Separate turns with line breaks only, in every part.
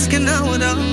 Let's get now and.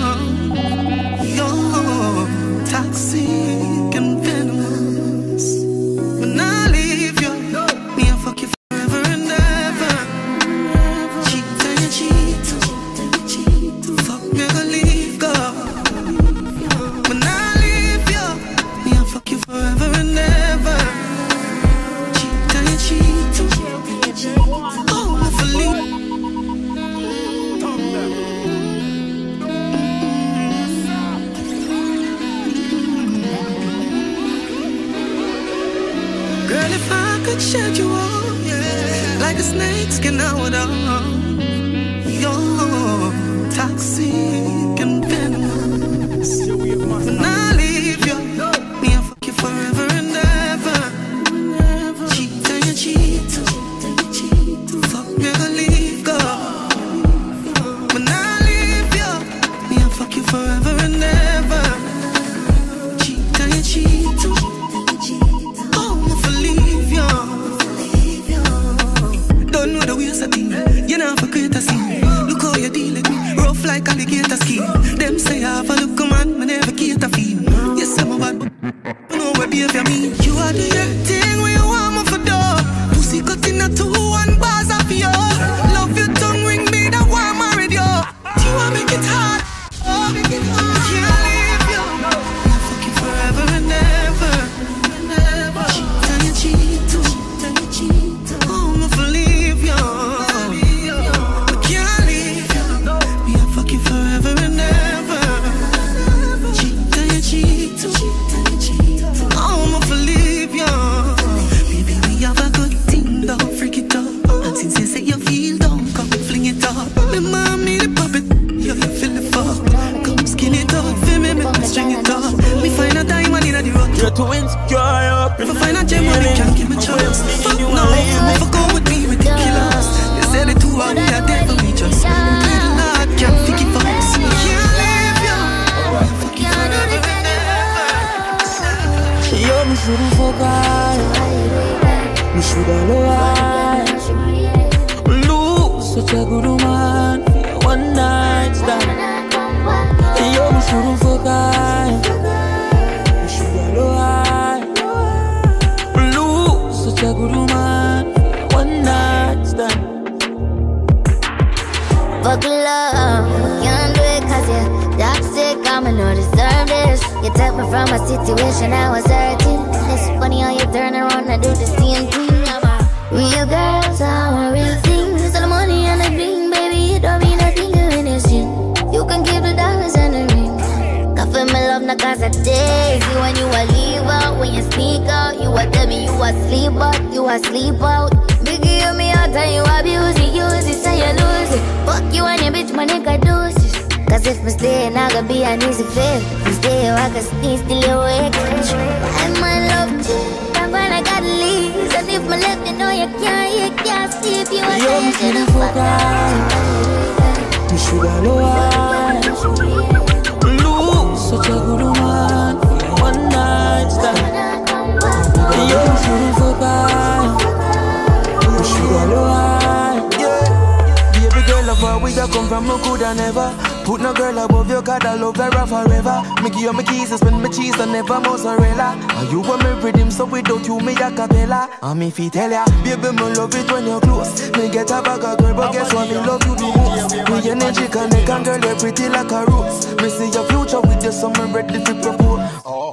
we have come
from,
no coulda never. Put no girl above your God, I love her forever. Make give you my keys and spend my cheese and never mozzarella. Are you want me rhythm, so without you, me a cappella. And me he tell ya, baby, me love it when you're close. Me get a bag of girl, but guess what, me love you the most. Me energy can make a girl, you're pretty like a rose. Me see your future with you, so me ready to propose.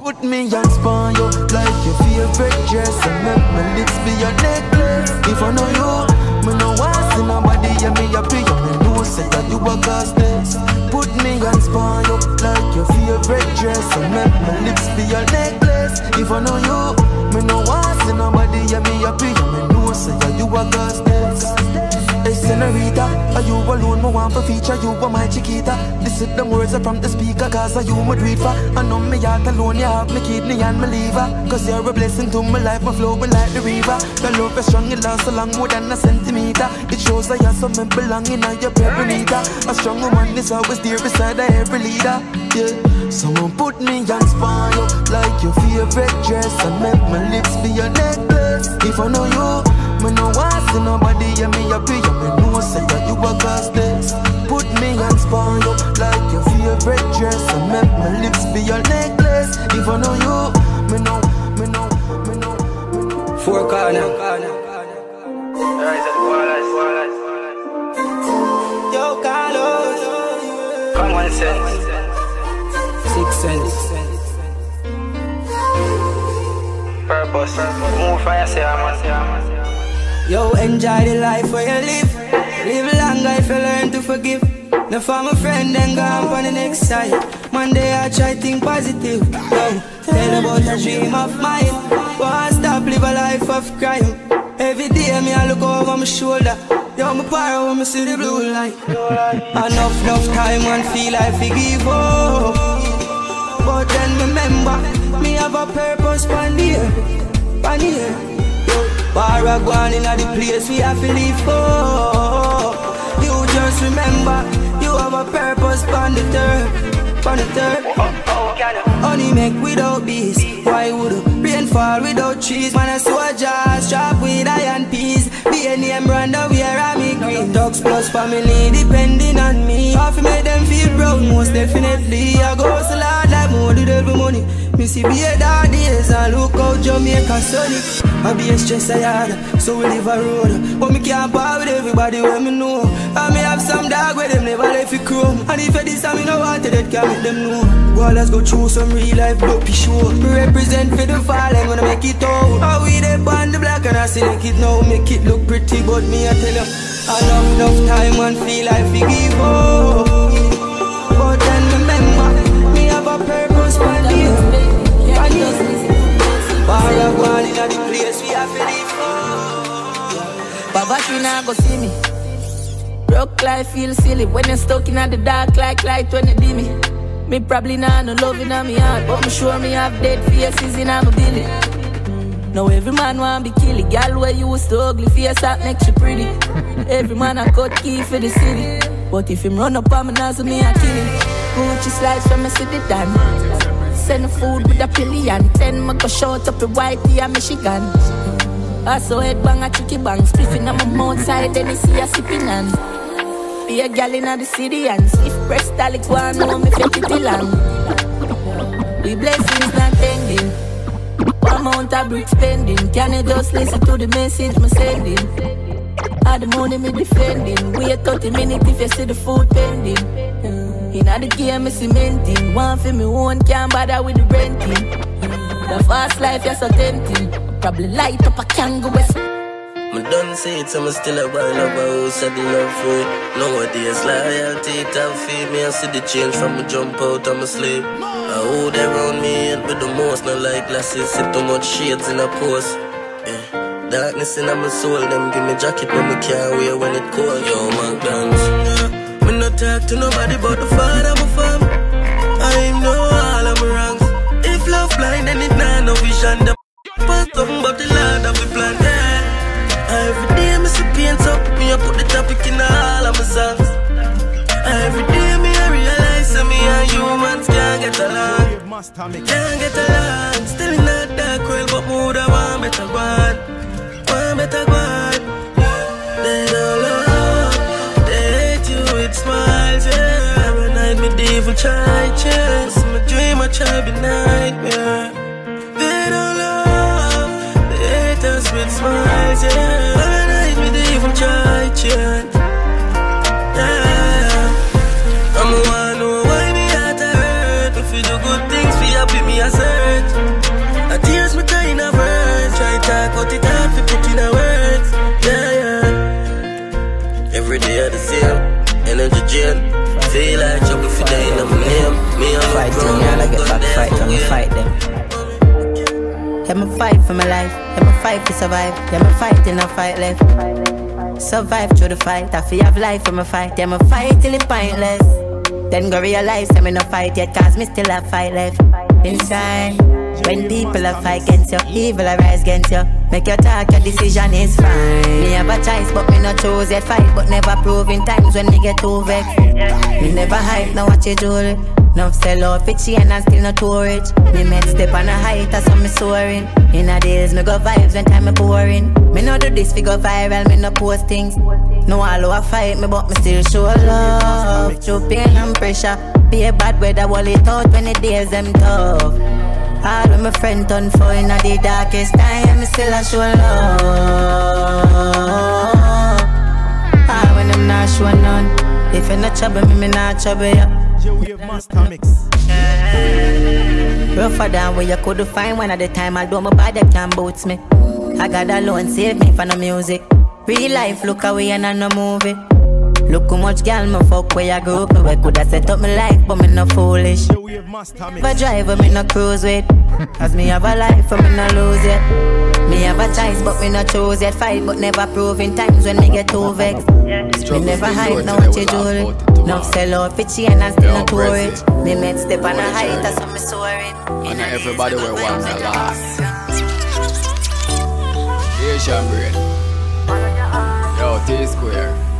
Put me on spawn you, like your favorite dress. And make my lips be your necklace. If I know you, me no want see nobody, yeah, me a be your Said that you a goddess Put me on spawn you Like your favorite dress. And make my lips be your necklace. If I know you Me no want see nobody Yeah, me happy. Yeah, me know Say that you a goddess Hey, senorita, are you alone? My want for feature, you are my chiquita. This is the words are from the speaker, cause I you my for. I know me heart alone, you have me kidney and my liver. Cause you're a blessing to my life, my flowin' like the river. The love is strong, it lasts a long more than a centimeter. It shows that you're something belonging on your perimeter. A strong woman is always there beside every leader. Yeah, someone put me on fire like your favorite dress and make my lips be your necklace. If I know you
me no want see nobody hear me happy And me know say that you a cause this Put me hands on you like your favorite dress. And make my lips be your necklace. If I know you, me know, me know, me know, me know.
Four corner.
Yo, Carlos.
Common sense Six sense Purpose. Move for yourself man
Yo, enjoy the life where you live. Live longer if you learn to forgive. Now for my friend, then go on the next side. Monday I try think positive. Yo, tell about a dream of mine. Won't stop live a life of crime. Every day me I look over my shoulder. Yo, my power when me see the blue light. Enough, enough time and feel like we give up oh, But then remember Me have a purpose here Pan here. Yo, bar a gone in the place we have to live for. You just remember You have a purpose pan the third Pan the third Honey make without bees Why would rain fall without trees Man I saw jazz Strap with iron peas name brand of where I'm green Dogs plus family depending on me. Half make them feel proud most definitely. I go so loud like more the devil money See be a days and look out Jamaica sunny. I be a stress I had so we live a road. But me can't part with everybody when me know. I may have some dog where them never left it chrome And if it is I me no want it that can make them know. Well let's go through some real life dopey show. Me represent for the fallen gonna make it out. How we dey on the black and I see select it now Make it look pretty but me I tell you Enough, enough time and feel like we give up oh. Bar a one to live
Poverty now go see me. Broke life feel silly when you're stuck in the dark like light when you dim me. Probably not no love in me heart, but me sure me have dead faces in my belly. Now every man want be killy, girl where you was ugly, face up next you pretty. Every man a cut key for the city, but if him run up on me nozzle me I kill him. Gucci slides from my city done. Send food with a pillion, ten me go short up the white and Michigan. I saw head bang a tricky bang, spliffing on my mouth side, then you see a sipping on. Be a gal in the city and stiff breast like one know me it long. The blessings not ending. Amount of brick spending. Can you just listen to the message me sending? All the money me defending. Wait 30 minutes if you see the food pending. In the game me cementing. One for me own can't bother with the renting. Mm, the fast life you're so tempting. Probably light up a kangaroo.
Me done say it, so me still a wild up a house of the love for it. Nowadays loyalty top feed me, I see the change from me jump out of my sleep. I hold around me and with the most, not like glasses, see too much shades in a post. Yeah. Darkness in my soul, them give me jacket when me can't wear when it cold. Yo, McDonald's. Yeah. Me no talk to nobody but the father of fam. I know all of my wrongs. If love blind, then it not no vision. The past something but the land that we plan. Yeah. Every day me see paint up, me I put the topic in all of my songs. Every day me I realize that me and humans can't get along. Can't get along. Still in that dark world, but mood I want better one. Want better one. Smiles, yeah. Every night me devil try chase, my dream I try be nightmare. They don't love, they hate us with smiles, yeah. Every night me devil try. Yeah. Energy. Feel like trouble fi die in my name. Me and my
Fighting, yeah, I get back fight, I'ma fight them. Yeah, me fight for my life. Yeah, me fight to survive. Yeah, me fight in a fight left. Survive through the fight. I feel have life for my fight. Yeah, me fight till it pointless. Then go realize I'm in a fight yet, cause me still have fight left. Inside. When people are fight against you, evil arise against you. Make your talk, your decision is fine. Me have a choice, but me not choose yet. Fight, but never prove in times when me get too vexed. Me never hype, now watch you jewelry. No sell out for chain and still not too rich. Me met step on a height, as some me soaring. In a days, me go vibes when time me boring. Me no do this, go viral, me no post things. No all I fight me, but me still show love. Through pain and pressure. Be a bad weather, wall it out when the days them tough. All of my friends turn for in the darkest time, me still a show love. All when I'm not showing none. If you're not trouble me, me not trouble you.
J-Wave Master Mix.
Rougher than where you could find one at the time. Although my body can boots me. I got alone, save me from the music. Real life, look away and I no movie. Look how much gal me fuck where I grew up. Me we coulda set up my life, but me no foolish.
J-Wave Master Mix.
If I eh? drive, but me no cruise with. Cause me have a life, but me no lose yet. Me have a choice, but me no choose yet. Fight, but never prove in times when me get too vexed. Me never hide, now what you do No sell out for chain and I'm still not tour it. Me met step on a height, that's what me soar it.
And everybody will want the last. Asian brain. Yo, T Square.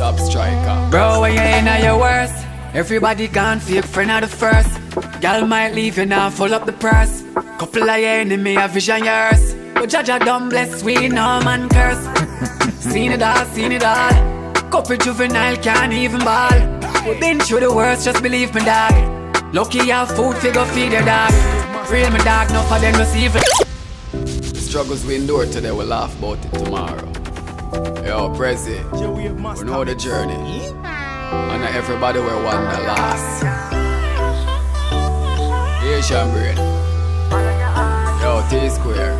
Sub striker.
Bro, when you in at your worst, everybody gone fake friend of the first. Gal might leave you now, full up the press. Couple of your enemy, a vision yours. But Jaja don't bless, we no man curse. seen it all, seen it all. Couple juvenile can't even ball. We been through the worst, just believe me, dog. Lucky you have food, figure feed your dog. Real me dog, no for them evil.
The struggles we endure today, we'll laugh about it tomorrow. Yo,
J-Wave
we know the journey. And everybody will want the last. Asian brain. Yo, T Square.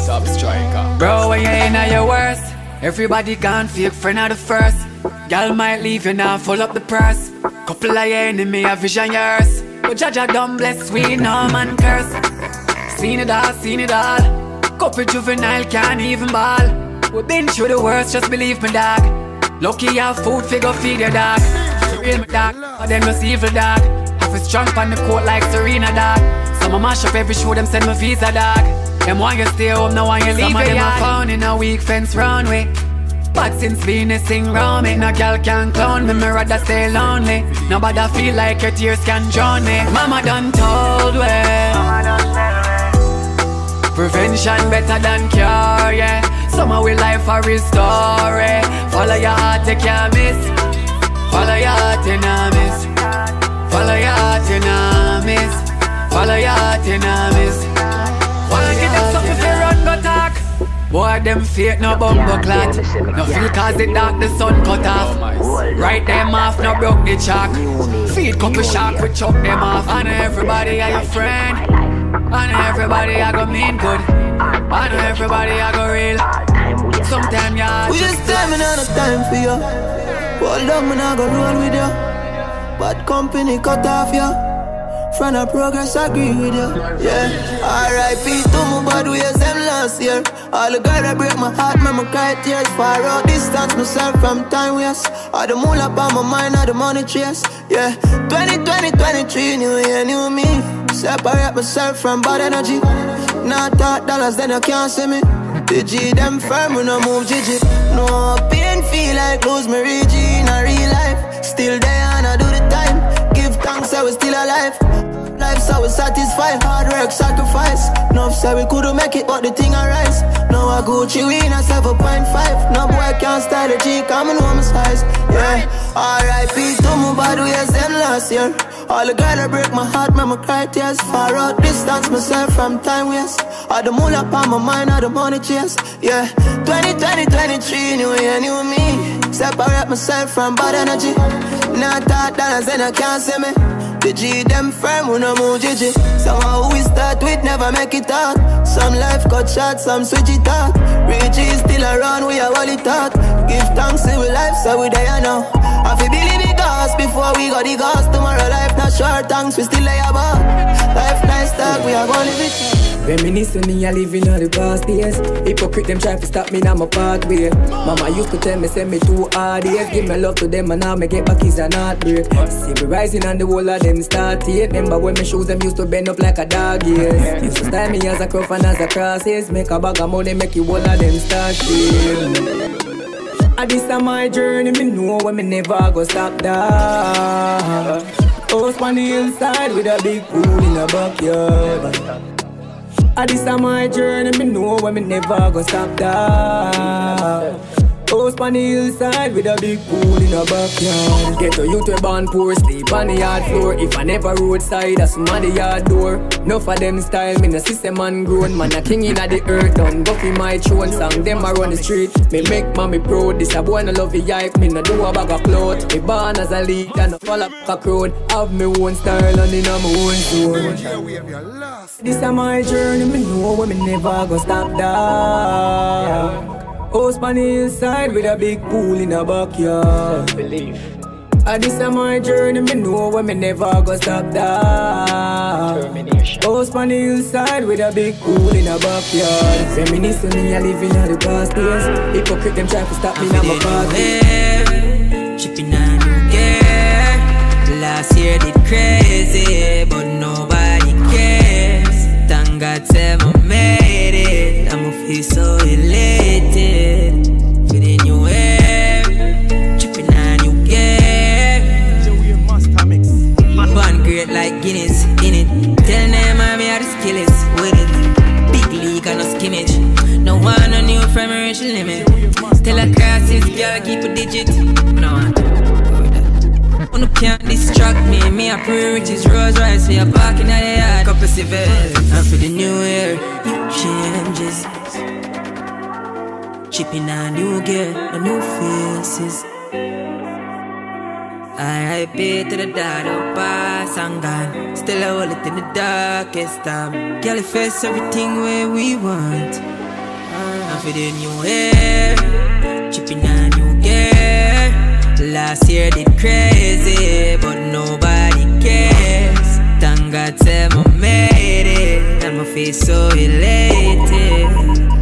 Sub striker.
Bro, when you in at your worst, everybody gone fake friend of the first. Gal might leave you now, full up the press. Couple of enemy, a vision yours. But Jaja don't bless, we no man curse. Seen it all, seen it all. Couple juvenile can't even ball. We been through the worst, just believe me, dog. Lucky you have food, figure feed your dog. Real me dog, but them no see evil dog. Half is drunk on the court like Serena dog. Some of mash up every show, them send me visa dog. Them want you stay home, no want you leave Some of them are found in a weak fence round way. But since Venus sing round me, no girl can clown me, me rather stay lonely. Nobody feel like your tears can drown me. Mama done told we. Prevention better than cure, yeah. Some of we life a real story. Follow your heart, you can't miss. Follow your heart, you not miss. Follow your heart, you not miss. Follow your heart, you not miss. Wanna get them something fi go talk. Boy, them fake no bumbo clot. No feel cause it dark, the sun cut off. Right them off, no broke the chalk. Feed couple shark, we chop them off. And everybody are your friend. And everybody I go mean good. And everybody I go real. Sometimes y'all.
We just time and no time for you. Hold on, man, I go roll with you. Bad company cut off you. Friend of progress, I agree with you. Yeah. R.I.P. to my bad ways, them last year. All the girls that break my heart, me cry tears. Far out, distance myself from time waste. All the moolah on my mind, all the money chase. Yeah. 2020, 23, new year, new me. Separate myself from bad energy. Not talk dollars, then I can't see me. G them firm, we no move GG. No pain, feel like lose my Reggie in a real life. Still there and I do the time. Give thanks, I was still alive. Life so we satisfied, hard work, sacrifice. No say we couldn't make it, but the thing arise. Now I Gucci win a 7.5. No boy can't style the G, know my size. Yeah, R.I.P. to my bad ways, them last year. All the girls that break my heart, make me cry tears. Far out, distance myself from time waste. All the moolah on my mind, all the money chase. Yeah, 2020, 23, new year, new me. Separate myself from bad energy. Not talk dollars, then I can't see me. The G them firm, we no move GG. Somehow we start with never make it out. Some life cut short, some switch it out. Richie still around, we are all it out. Give thanks to life, so we there now. I feel believe before we got the gas. Tomorrow life not short, thanks we still lay about. Life nice talk, we are gonna live it.
Reminiscing me a living on the past days. Hypocrite them try to stop me now my pathway. Mama used to tell me send me too hard Give me love to them and now me get back is a not break See me rising and the whole of them start here Remember when my shoes them used to bend up like a dog ears Used to style me as a crop and as a crosses Make a bag of money make you all of them start shit Ah, this is my journey, me know when me never go stop that. House on the hillside with a big pool in the backyard. Ah, this is my journey, me know when me never go stop that. House on the hillside with a big pool in a backyard. Get a youth we born poor, sleep on the yard floor. If I never roadside, that's my yard door. No for them style, me no system man grown. Man a king inna the earth, don't go fi my throne. Song them a run the street. Me make mommy proud. This a boy no love the hype. Me no do a bag of cloth. Me born as a lead and no fall up a crowd. Have me own style and inna my own zone. This a my journey, me know when me never go stop that. House on the hillside with a big pool in a backyard.
Believe.
Ah, this is my journey, me know when me never go stop that.
Termination.
House on the hillside with a big pool in a backyard. Feminist to me, I live in the past days. Hypocrite them try to stop me now my party.
Chipping on new gear. Last year did crazy, but nobody cares. Thank God, say I made feel so elated. For the new year, chipping on new gear. Born great like Guinness in it. Tell them I'm here to skill it with it. Big league and no skimmage. No one on you from a rich limit. Tell a crisis, girl, keep a digit. No one. One can't distract me. Me a pre riches Rolls Royce for your parking at the yard. Couple civils. And for the new year, new changes. Chipping on new gear, the new faces. I R.I.P. to the dad of pass and gone. Still I hold it in the darkest time. Girl, face everything where we want. For the new year, chipping on new gear. Last year did crazy, but nobody cares. Thank God, say I made it. I'ma feel so elated.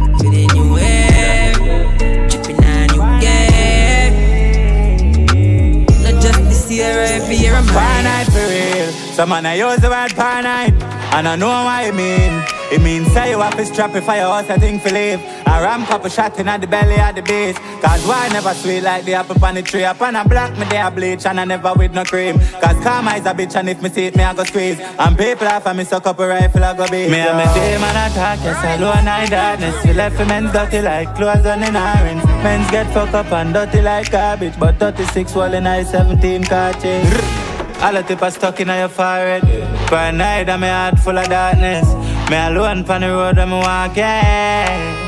Year, every year I'm
Paranoid for real. Some man I use the word paranoid, and I know what it mean. It means say you have to strap if I house a thing for live. I ram couple shot in at the belly of the base. Cause why never sweet like the apple on the tree? Upon a black me there bleach and I never with no cream. Cause karma is a bitch and if me see it me I go squeeze. And people laugh and me suck up a rifle I go beat. Me and my demon attack, yes alone night darkness. We left for men's dirty like clothes on in orange. Men's get fucked up and dirty like garbage. But 36 wall in I 17 cartridge. All the tip are stuck in your forehead. By night, I'm heart full of darkness. Me alone on the road, I'm walking.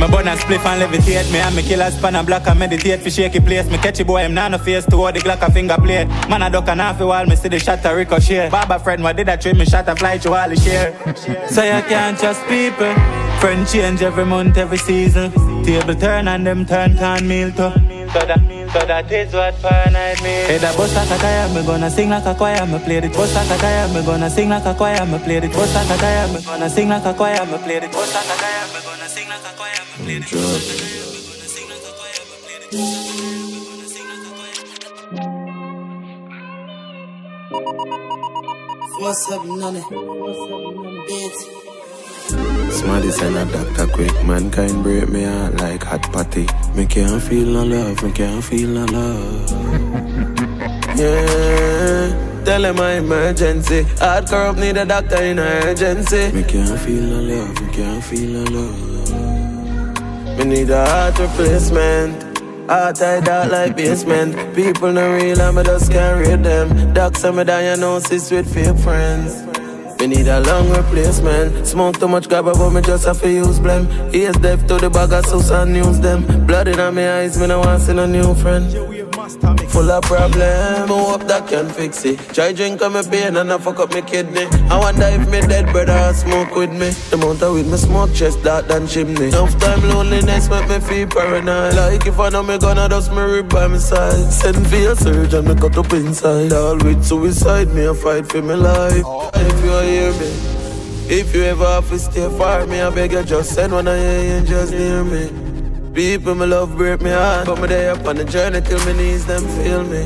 My bun and spliff and levitate. Me and me killer span and block and meditate. For shaky place. Me catch a boy, him nah no face Toward the Glock a finger plate Man a duck and half a wall Me see the shot a ricochet. Baba friend, what did I treat me shot a fly to all the share So you can't trust people Friend change every month, every season. Table turn and them turn can meal too so that, so that is what paranoid means. Hey, that bust like a kaya, me gonna sing like a choir Me play it, bust like a kaya, me gonna sing like a choir Me play it, bust like a kaya, me gonna sing like a choir Me play it, bust like a kaya, me gonna sing like a choir Me play it, bust like a kaya, it, like a choir.
What's up, none
Smarty send a doctor quick, mankind break me out like hot patty. Me can't feel no love, me can't feel no love. Yeah, tell him my emergency. Hard corrupt need a doctor in urgency. Me can't feel no love, me can't feel no love. Me need a heart replacement. Heart I dark like basement. People no real me just can't read them. Docs and me diagnosis with fake friends. Need a long replacement. Smoke too much grabber, but me just have to use blem. Ears deaf to the bag of sauce and news them. Blood in my eyes, me no want see no new friend. Full of problem, I hope that can fix it. Try drink on my pain and I fuck up my kidney. I wonder if me dead brother smoke with me. The amount with me smoke chest dark than chimney. Enough time loneliness make me feel paranoid. Like if I know me gonna dust me rib by my side. Send for a surgeon, me cut up inside. All with suicide, me a fight for my life. If you hear me. If you ever have to stay far, me I beg you just send one of your angels near me. People my love break me heart, but me there up on the journey till my knees them feel me.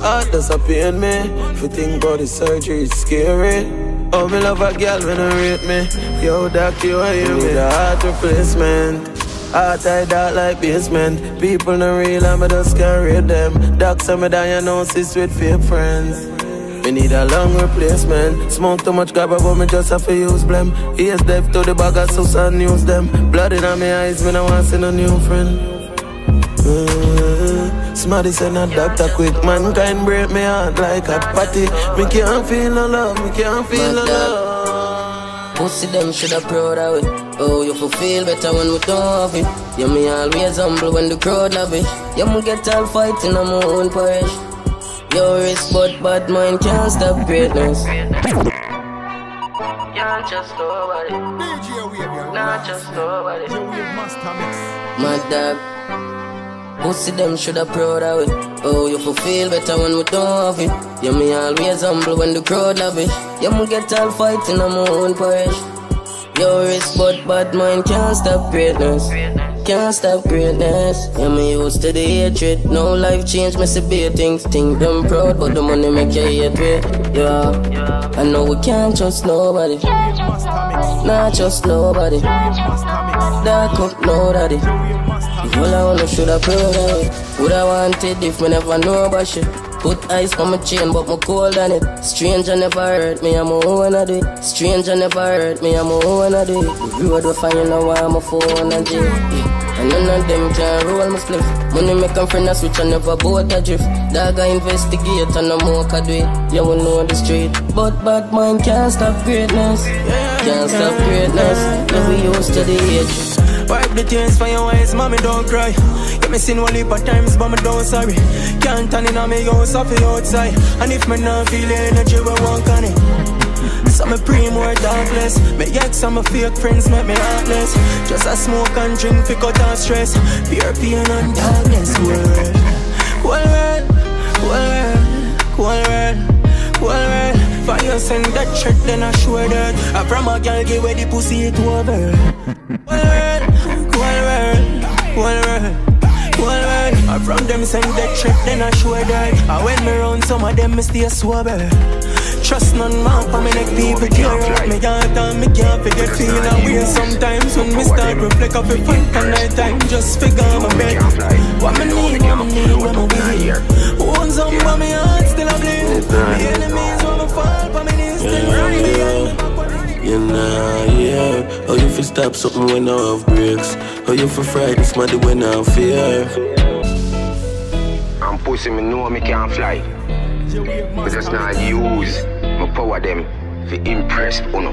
Heart does a pain me. If you think about the surgery, it's scary. Oh, me love a girl when I rate me. Yo, doc, you hear me? Need a heart replacement.
Heart I dark like basement. People no real, I'm just can't read them. Doctor me diagnosis with fake friends. Me need a long replacement. Smoke too much grab but me just have to use blem. Ears deaf to the bag of sauce and use them. Blood in my eyes, me no want see no new friend. Uh, Smarty said not doctor quick Mankind break me heart like a patty Me can't feel no love, me can't feel no love.
Pussy them should have proud of it. Oh, you feel better when we don't have it Yeah, me always humble when the crowd love it. Yeah, me get all fighting on my own parish Your risk but bad mind can't stop greatness Can't just nobody Not just nobody My dog Pussy them shoulda proud of it. Oh, you feel better when we don't have it. Yeah, me always humble when the crowd love it. Yeah, me get all fighting on my own parish. Your risk but bad mind can't stop greatness. Can't stop greatness. Me used to the hatred. No life change, me bad things. Think them proud, but the money make you hate me. Yeah, I know we can't trust nobody. Not trust nobody. Dark up nobody. All I wanna should have proud it. Would I wanted if me never know about shit. Put ice on my chain, but my cold on it. Stranger never hurt me, I'm a own I do it. Stranger never hurt me, I'm a own I do it. The road we find now, I'm a phone and jail. And none of them can roll my spliff. Money make a friend a switch, I never boat a drift. Dog I investigate and I'm more do it. Yeah, we know the street. But bad mind can't stop greatness. Can't stop greatness. Yeah, we used to the age.
Wipe the tears for your eyes, mommy, don't cry. Yeah, me seen one heap of times, but me don't sorry. Can't turn in on me house the outside. And if me not feel energy, we won't on it. So me pray more darkness Me ex and my fake friends make me heartless Just a smoke and drink fi cut off stress Pure pain and darkness World, world, world, world, world, world Fire send that shit then I swear that I from a girl give away the pussy a bird World, world, world, world Well, well, I from them send that trick, then I swear that I when me round some of them, me stay sober Trust none man for me neck people care. Out me heart and me can't forget feel a way. Sometimes when me start reflect off it fight at night time just figure my bed. What me need, what me need, what me need. One some for me heart still a bleed The enemies wanna fall for me knees still run me Oh,
you know, yeah. How you feel stop something when I have breaks? How oh, you feel frightened, smarty when I fear?
I'm pussy, me know me can't fly. But just not use my power them to impress oh uno.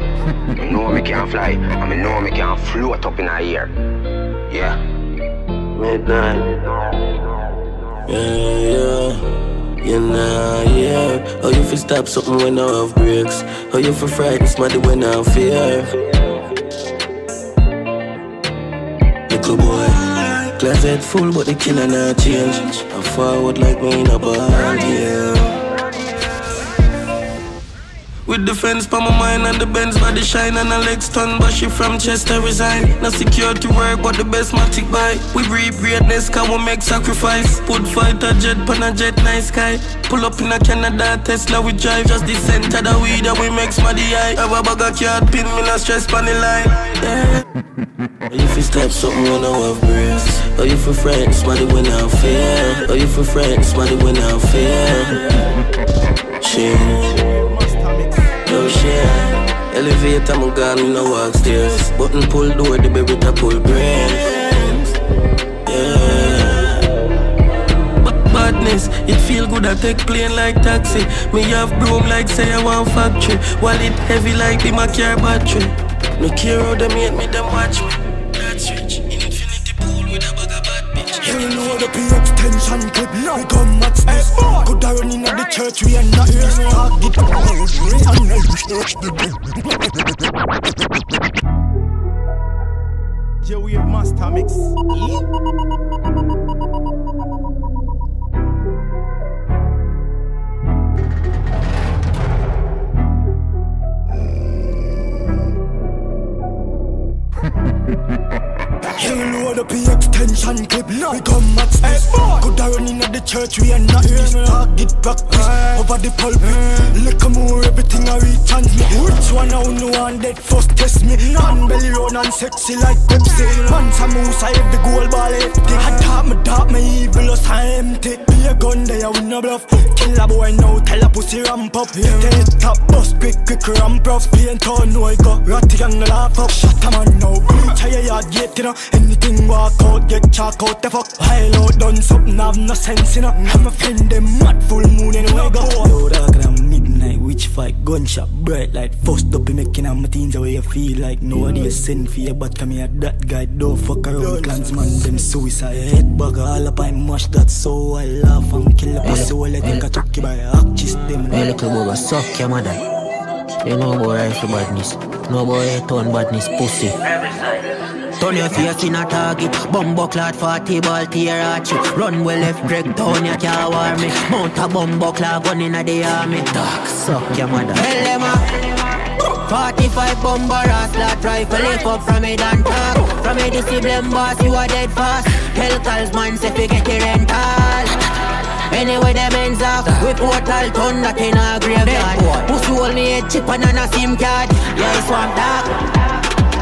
me know me can't fly, and me know me can't float up in the air. Yeah.
Midnight. Yeah, yeah. Oh, you know, yeah. How you feel stop something when I have breaks? How oh, you feel frightened, smarty when I fear? Little boy, closet full, but the killer not change. I forward like me in a band, yeah. With the fence for my mind and the Benz body shine and a legs turn but she from Chester resign. No security work but the best matic buy. We breed greatness can we make sacrifice. Put fighter jet pan a jet nice sky. Pull up in a Canada Tesla we drive just the center the weed that we make smarty eye. Have a bag of card pin me not stress pan the line. Yeah. If you step something when I have breath Or you for friends, smarty when I fear Or you for friends, smarty when I fear Shit no share. Elevator, I'm gone, me no walk stairs. Button pull door, the baby to pull brains. Yeah. Badness, it feel good I take plane like taxi. Me have broom like say I want factory. While it heavy like be my battery. No care how them hate me, them watch me. That's rich. Infinity pool with a bag of bad bitch.
You know the P extension clip, we come match this. I run in the church, we are not this.
J-Wave Master Mix.
You know the extension clip. No. We come at this. Could I run in the church? We are not this. Target practice over the pulpit. Look more everything I reach and me. Which one I no one dead first test me? Man belly round and sexy like Pepsi. Man some moose I have the gold ball empty. I talk me dark, me evil us empty. Be a gun there, we no bluff. Kill a boy now, tell a pussy ramp up. Yeah. Take top bust quick, quick ramp up. Paint on no I go. Ratty and laugh up. Shut a man now. Bleach a yard gate, you know. Anything walk out, get chalk out the fuck. While out done something, have no sense, you know. I'm a friend, them mad full moon anyway go.
Yo, dark and midnight, witch fight, gunshot, bright light. First up, in making on my teens the way you feel like nobody is send for you, but come here, that guy, don't fuck around. Clansman, them suicide. Head bug all up, I mush that so I laugh and kill the pussy. Well, I think I took you by actress, them.
Hey, little boy, suck your mother. You know boy rifle badness. No boy turn badness pussy. Turn your face in a target Bumbo clot 40 ball tear at you Run well left Greg down you can't war me. Mount a bumbo clot gun in the army. Dog suck your mother. Tell them a 45 bumbo ras lot rifle. Lift up from it and talk. From it this blame boss you are dead fast. Tell calls man say fi get your rental. Anyway, them ends off We portal turn that in a graveyard Pussy hold me head chip and on a SIM card. Yeah, it's swamp dog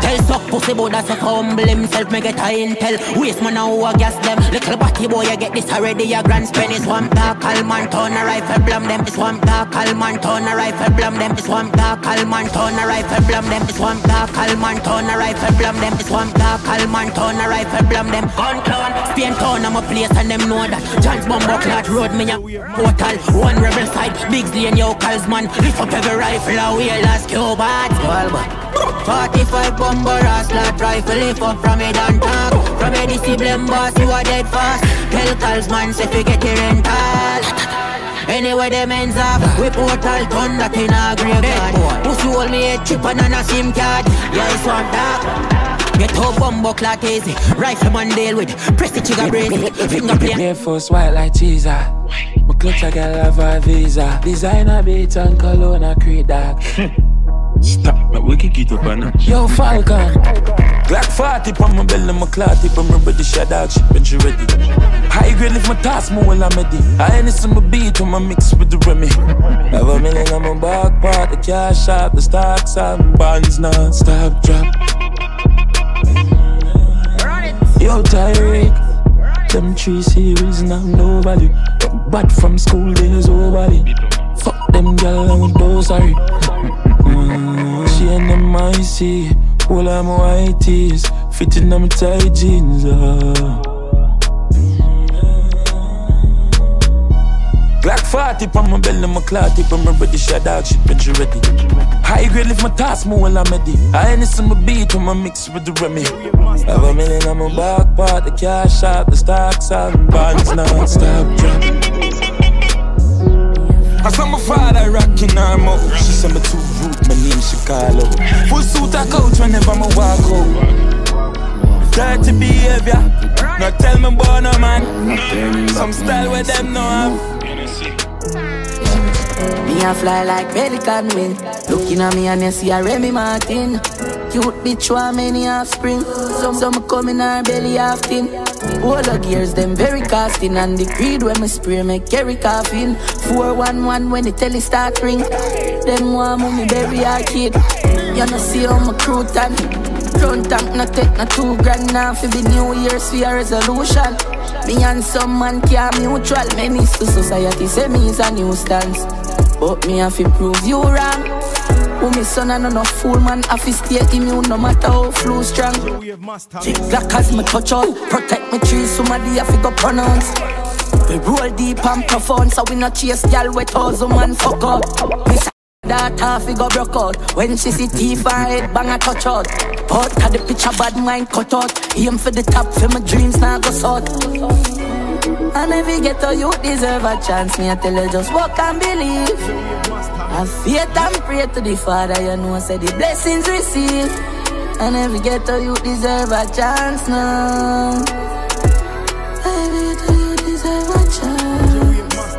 Tell suck pussy boy that's a humble himself Me get a intel. Waste man now a gas them. Little batty boy you get this already A grand spend is one dark man turn a rifle blam them It's one dark man turn a rifle blam them It's one dark man turn a rifle blam them It's one dark man turn a rifle blam them It's one dark man turn a rifle blam them. Gun clown Spain town I'm a place and them know that. John's Bumbo Clot Road me a portal One rebel side Bigsley and yo man Lift up every rifle away last Cuba 45 bumbo slot rifle lift up from it and talk From a DC blame boss you are dead fast. Tell calls man say fi get your rental Anyway, them ends off We portal turn that in a graveyard. Pussy hold me head chip and on a SIM card. Yeah, it's one dark Get up bumbo clock easy. Rifle man deal with Press the trigger brazy. Fingerprint
Air Force white like cheese My clutch I got lava visa. Designer beat and cologne I create dark
Stop, my wicked can get up on
Yo, Falcon. Glock 40 on my belly, my clot tip, I'm ready, shut out, shit, when she ready. High grade, lift my task more while I'm ready. I ain't some beat on my mix with the Remy. Have a million on my back part, the cash out, the stocks out, bonds non-stop drop. Yo, Tyreek. Them three series now nobody. But from school days, oh body. Fuck them gal, I want those sorry. She and them icy, all of my white tees, fitting on my tight jeans. Uh. Glock 40 on my belly, my clout tip, I'm ready, shot dog shit, but you ready. High grade, lift my task more while I'm ready. I ain't some beat on my mix with the Remy. Have a million on my back part, the cash out, the stocks out, bonds non-stop drop. I saw my father rocking her mouth. She said me too rude, my name Chicago. Full suit I coach whenever I walk out. Dirty behavior, not tell me about no man. Some style where them no have.
Me a fly like pelican wing. Looking at me and you see a Remy Martin. Cute bitch want many offspring. Some some come in her belly often. All the gears them very casting and the creed when me spray make carry coughing. 411 when the telly start ring. Them want me baby a kid. You know see how my crew tan. Front tank no take no two grand now for the new year's for resolution. Me and some man care mutual. Menace to society say me is a new stance. But me have to prove you wrong. Me son and no fool man have to stay immune no matter how flu strong. Tick black as me touch out, protect me trees, somebody I to go pronounce. We roll deep and profound, so we not chase gal with thousand oh man fuck up. Miss that half go broke out When she see teeth and head bang a touch out Out the picture bad mind cut out Aim for the top for my dreams now go south And get to you deserve a chance Me I tell you just walk and believe Have faith and pray to the Father You know say the blessings receive. And if you get to you deserve a chance now. Do you deserve a chance.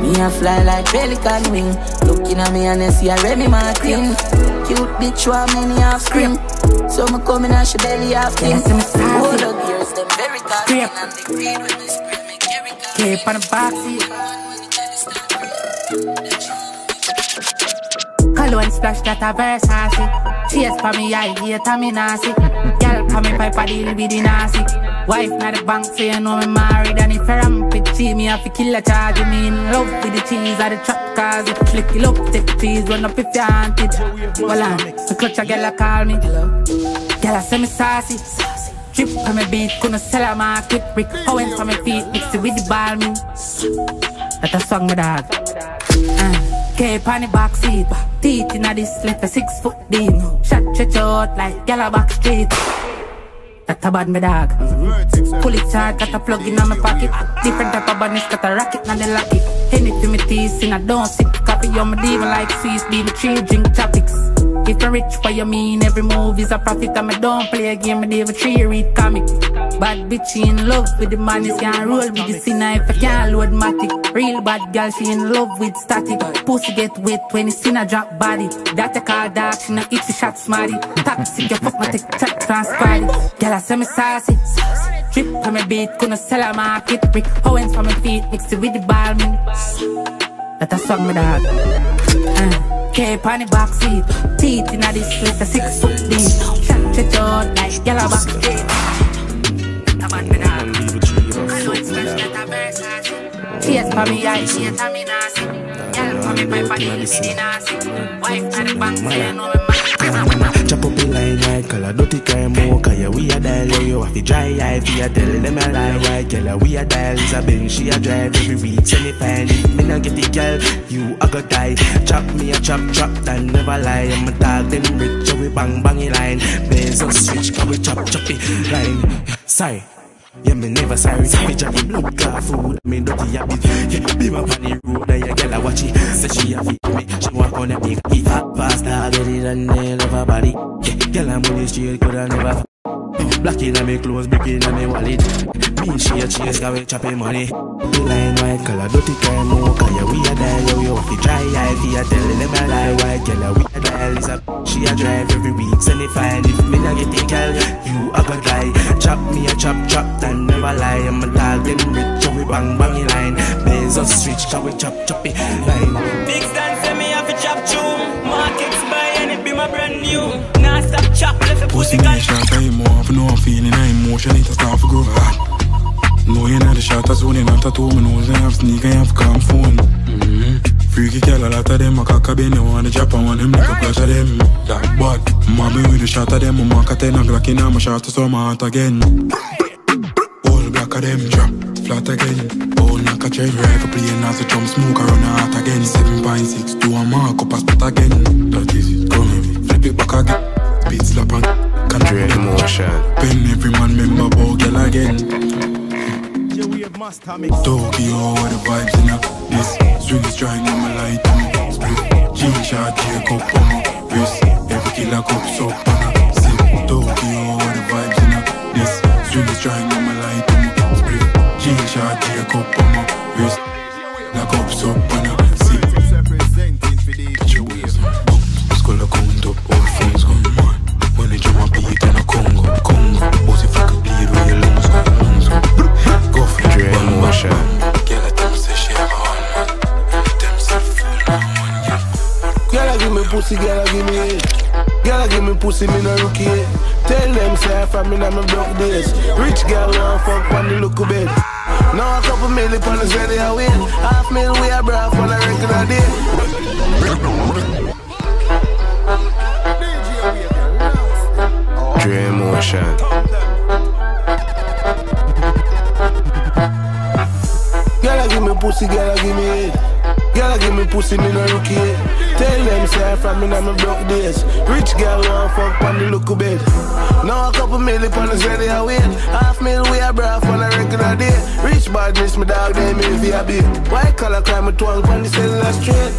Me a fly like pelican wing. Looking at me and I see a Remy Martin. Cute bitch want many half scream So me coming and she belly.
Yeah, see me
All girls them very talking and they read when they spray me carry
Keep on the box Cologne splash that a Versace Chase for me, I hate a me nasty. Girl, come me pipe a deal with the nasty Wife not the bank, so you know me married. And if I ramp it, cheat me, I fi kill a charge. Me in love with the cheese, or the trap cause it Flick it up, take the cheese, run up if you want it. Hold on, the clutch a girl a call me. Girl a say me saucy Drip on me beat, couldn't sell a market. Rick Owens for me feet, mix it with the ball me. That a song me dog. Uh. Cape on the back seat. Teeth in this a six foot deep. Shot stretch out like yellow back street. That a bad me dog. Pull it hard, got a plug in on my pocket. Different type of badness, got a rocket and the lock it. Anything me tease in a don't sip coffee. I'm a diva like be me tree drink topics. If you're rich, what you mean? Every move is a profit. Me don't play a game, me David tree read comic. Bad bitch, in love with the man, is can't roll with the sinner if I can't load matic. Real bad girl, she in love with static. Pussy get wet when in a drop body. That a call dark, she no itchy shot smarty. Toxic, you fuck my tick chat transparent. Girl, I say me saucy. Drip on my beat, couldn't sell a market. Rick Owens for my feet, mixed it with the ball me. That a song me dog. Uh, cape on the back seat. Teeth in a with a six foot deep. Shot stretch out like yellow. Chase for me, I for me. Wife bank, know
Chop up the line right, color dirty crime more Cause yeah, we a dial, yo, you have to dry eye For you tell them a lie, right, girl, we a dial Is a bench, she a drive every week Send me find it, me not get it, girl You a go die, chop me a chop, chop And never lie, I'm a dog, them rich So we bang, bang it line. Blaze up switch, cause we chop, chop it line. Sorry yeah, me never sorry. Me drop the blood clot food. Me dirty habit. Yeah, be my funny road. And your girl a watch it. Say she a fit me. She walk on the big eat fat fast. I get it and they love her body. Yeah, girl I'm on the street. Coulda never. Black in me clothes, big in me wallet. Me and she a chase, got we chopping money. The line white color, dirty no Cause yeah, we a dial, yo, yo, fi dry. Eye Fi a tell them a lie, white girl, we a dial Is she a drive every week, send it fine If me not get it, girl, you a go die. Chop me a chop, chop, and never lie. I'm a dog, them rich, so we bang, bang line. Blaze us switch, cause we chop, chop it line.
Big stand say me a chop tune. Markets buy and it my brand new. Nah stop chop, left a
Pussy
pussy
me
gun.
shot I more. For no I'm feeling I emotion it a start to grow No you know the shot a zone not a two me nose I have sneak I have calm phone. Mm-hmm. Freaky girl a lot of them a cock a bend They want the drop and want them like a clash of them. That bad. Mobby with the shot of them I mark a ten a glock in my shot to some heart again. All black of them drop flat again. Oh knock a cherry rifle playing as a drum smoke around the heart again. 7.6 do a mark up a spot again. That is it come heavy flip it back again. Beat slap and country emotion. Pen every man member about girl again. Tokyo where the vibes in up This swing is trying on my light on me. Split. G-shot take up on me. Wrist every killer cup so on me Sip. Tokyo oh, where the vibes in up This swing is trying on my light on me. Split. G-shot take up on me. Wrist
pussy, girl, give me it. Girl, give me pussy, me no rookie. Tell them say from me now broke days. Rich girl want fuck on the look of bed. Now a couple million on the ready I win. Half mil we a bra for a regular day.
Dream motion.
Girl, give me pussy, girl, give me it. Girl, give me pussy, me no rookie. Tell them say from me now my broke days. Rich girl want fuck on the look of bed. Now a couple million on the ready I win. Half mil we a bra for a regular day. Rich badness, my dog, they me fi a bit. White collar crime, me twang on the cellular straight.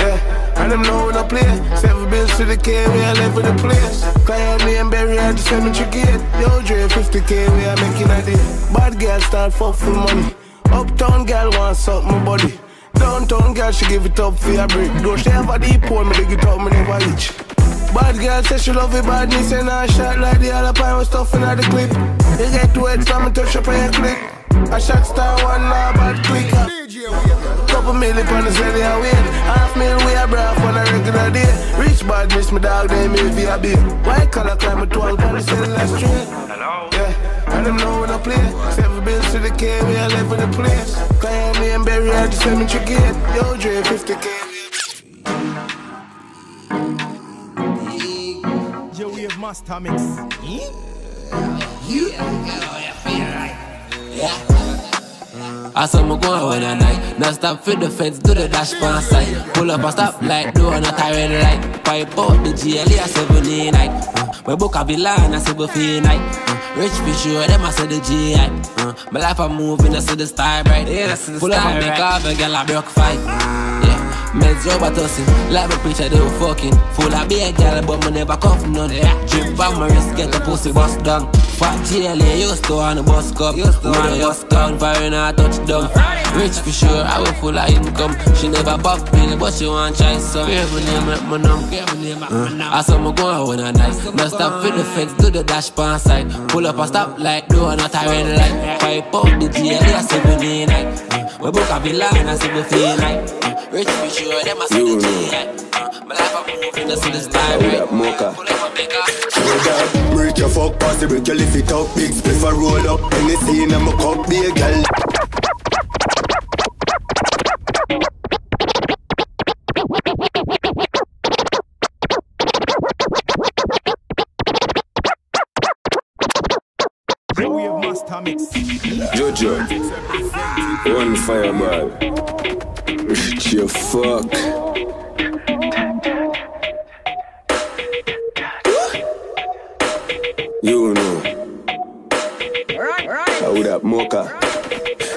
Yeah. And them know when I play. Seven bills to the K, we are left with the place. Client name Berry at the cemetery gate. Yo, Dre, 50k, we are making a day. Bad girl start fuck for money. Uptown girl want suck my body. Downtown girl, she give it up for a break. Though she have a deep hole, me dig it up, me never reach.
Bad girl say she love it badness and I shot like the other pine was stuff in the clip. You get wet from me touch up on your clip. A shot star one law bad quick. Couple million on the steady and wait. Half mil we a bra on a regular day. Rich badness, my dog name is via beer. White collar climb a 12 on the cellular street. Yeah, and them know when I play. Seven bills to the K, we are left in the place. Client me and Berry at the cemetery gate. Yo, Dre, 50K.
Joey of Master Mix.
I saw me going when I night. Now stop for the fence, do the dash pan side. Pull up a stop light, do not tie red light. Pipe out the GLE at 7 night. Uh, my book a be line, I say we feel night. Rich for sure, them I say the GI. Uh, my life I'm moving, I see the star bright. Yeah, that's the Pull up and make off a girl, I broke fight. Yeah. Meds over tossing, like my preacher they were fucking Full of beer girl, but me never cuff none yeah. Drip on my wrist, get the pussy bust down Fat GLA, used to on the bus cup Man, just down, firing a touchdown. Rich for sure, I will full of income. She never pop pill, but she want try some. Carefully, make my numb uh, I saw me go out when I night Now stop for the fence, do the dash pan side. Pull up a stop like, do not a red light. Pipe out the GLA, 7 night. Uh, We book a villa, and I see we feel like uh, Rich for sure sure them a see the G My life a moving, to see the style right
Mocha Break your fuck pass the break your lift it up Big spliff a roll up. Any scene I'm a cup be a girl
of
Jojo One fireball Rich your fuck You know. How would that mocha.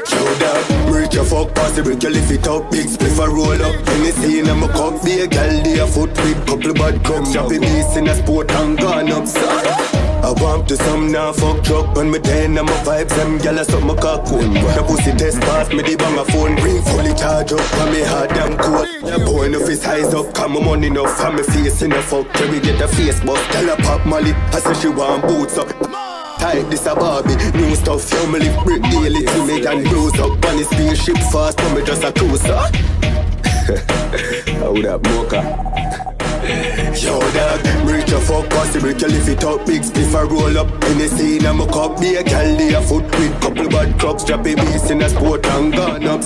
Show that Break your fuck pass break your lift it up. Big spliff a roll up. Any scene I'm a cup Be a gal Be a foot with couple bad cups Drop a beast in a sport and gone up I want to some now fuck truck When me ten I'm a vibes Them gal a suck my cock cool The pussy test pass me the bang a phone Ring fully charge up And me hard damn cool The boy enough his eyes up Come my money enough And me face in a fuck Can we get a face bust Tell her pop Molly I say she want boots up. Tight this a Barbie New stuff you me live brick daily To me and bruise up On the spaceship fast But me just a cruiser. How that mocha Yo dog, break your fuck pussy, break your lift it up Big spliff a roll up In the scene I'm a cup Be a gal, a foot with couple bad crocs Drop a beast in a sport and gone up.